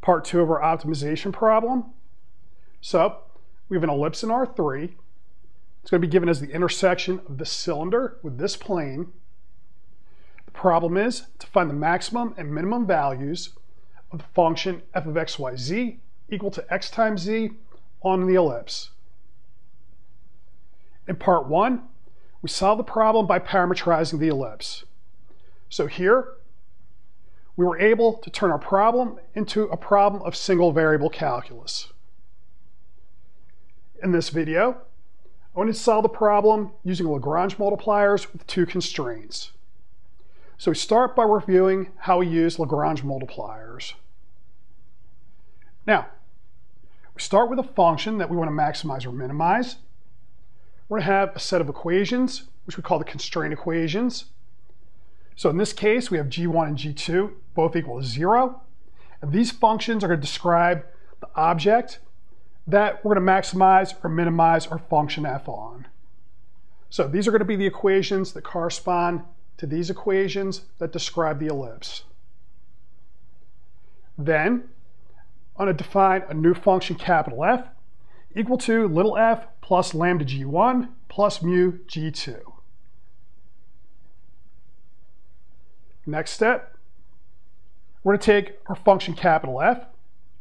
part two of our optimization problem. So we have an ellipse in R3. It's going to be given as the intersection of the cylinder with this plane. The problem is to find the maximum and minimum values of the function f of x, y, z equal to x times z on the ellipse. In part one, we solve the problem by parametrizing the ellipse. So here, we were able to turn our problem into a problem of single variable calculus. In this video, I want to solve the problem using Lagrange multipliers with two constraints. So we start by reviewing how we use Lagrange multipliers. Now, we start with a function that we want to maximize or minimize. We're going to have a set of equations, which we call the constraint equations. So in this case, we have g1 and g2 both equal to zero. And these functions are going to describe the object that we're going to maximize or minimize our function f on. So these are going to be the equations that correspond to these equations that describe the ellipse. Then, I'm going to define a new function capital F equal to little f plus lambda g1 plus mu g2. Next step, we're going to take our function capital F,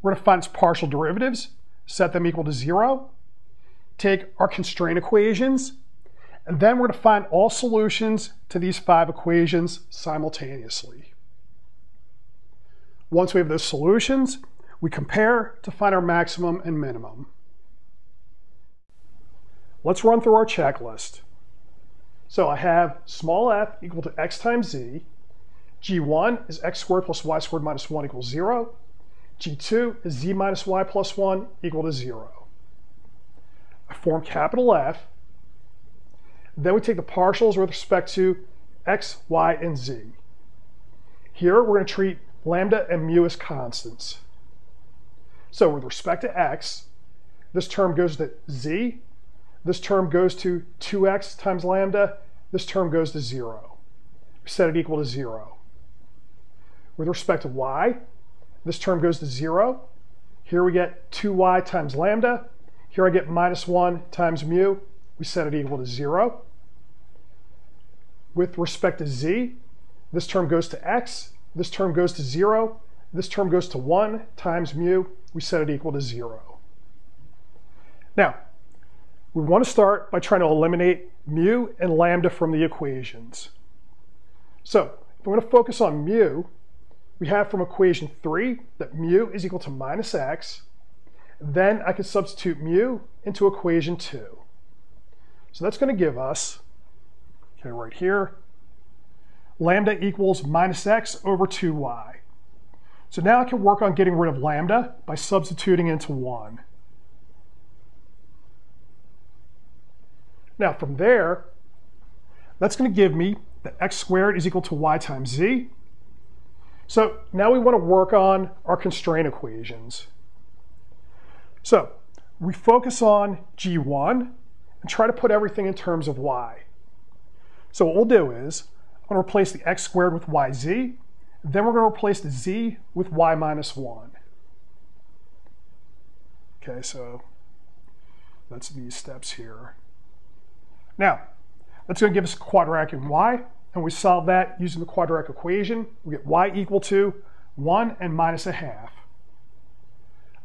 we're going to find its partial derivatives, set them equal to zero, take our constraint equations, and then we're going to find all solutions to these five equations simultaneously. Once we have those solutions, we compare to find our maximum and minimum. Let's run through our checklist. So I have small f equal to x times z, G1 is x squared plus y squared minus 1 equals 0. G2 is z minus y plus 1 equal to 0. I form capital F. Then we take the partials with respect to x, y, and z. Here we're going to treat lambda and mu as constants. So with respect to x, this term goes to z, this term goes to 2x times lambda, this term goes to 0. We set it equal to 0. With respect to y, this term goes to 0. Here we get 2y times lambda. Here I get minus 1 times mu. We set it equal to 0. With respect to z, this term goes to x. This term goes to 0. This term goes to 1 times mu. We set it equal to 0. Now, we want to start by trying to eliminate mu and lambda from the equations. So, if we're going to focus on mu, we have from equation 3 that mu is equal to minus x. Then I can substitute mu into equation 2. So that's going to give us, okay, right here, lambda equals minus x over 2y. So now I can work on getting rid of lambda by substituting into 1. Now from there, that's going to give me that x squared is equal to y times z. So now we want to work on our constraint equations. So we focus on G1 and try to put everything in terms of y. So what we'll do is, I'm going to replace the x squared with yz, then we're going to replace the z with y minus 1. Okay, so that's these steps here. Now, that's going to give us a quadratic in y and we solve that using the quadratic equation. We get y equal to 1 and minus a half.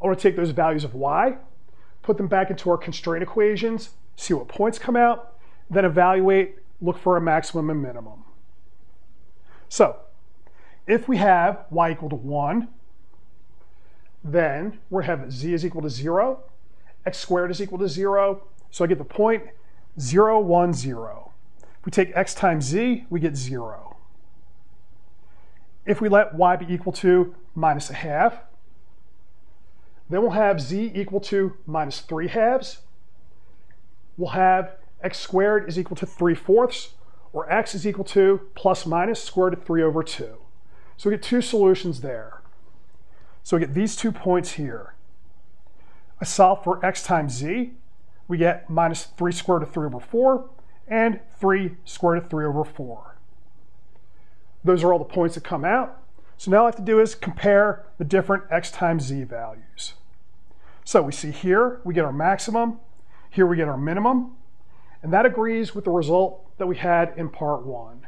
I want to take those values of y, put them back into our constraint equations, see what points come out, then evaluate, look for a maximum and minimum. So, if we have y equal to 1, then to have z is equal to 0, x squared is equal to 0, so I get the point 0, 1, 0. We take x times z, we get 0. If we let y be equal to minus a half, then we'll have z equal to minus 3 halves. We'll have x squared is equal to 3 fourths, or x is equal to plus minus square root of 3 over 2. So we get two solutions there. So we get these two points here. I solve for x times z. We get minus 3 square root of 3 over 4 and 3 square root of 3 over 4. Those are all the points that come out. So now all I have to do is compare the different x times z values. So we see here, we get our maximum, here we get our minimum, and that agrees with the result that we had in part one.